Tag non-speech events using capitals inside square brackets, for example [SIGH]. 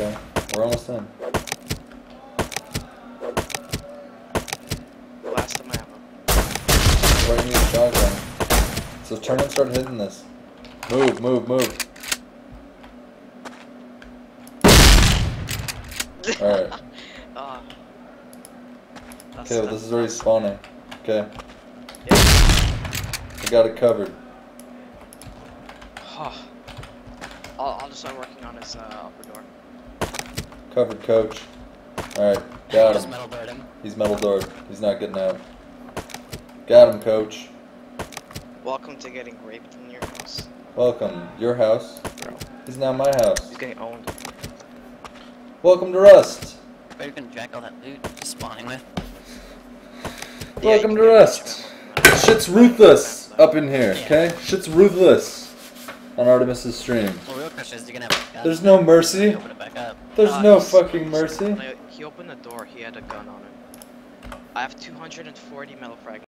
Okay, we're almost done. Last of my ammo. Why do you need a shotgun? So turn and start hitting this. Move, move, move. [LAUGHS] Alright. Ah. That's- Okay, well, this is where he's spawning. Okay, Yeah. I got it covered. Oh. I'll, I'll just start working on his uh, upper door. Covered, coach. Alright, got Just him. metal bird him. He's metal doored. He's not getting out. Got him, coach. Welcome to getting raped in your house, Welcome. Your house. bro. He's now my house. He's getting owned. Welcome to Rust. Where you can jack all that loot just spawning with. Welcome you to Rust. Shit's ruthless up in here, Yeah. okay? Shit's ruthless on Artemis's stream. Well, real question is, you're gonna have a gun. There's no mercy. Open it back up. There's Uh, no fucking mercy. He opened the door, he had a gun on him. I have 240 metal fragments.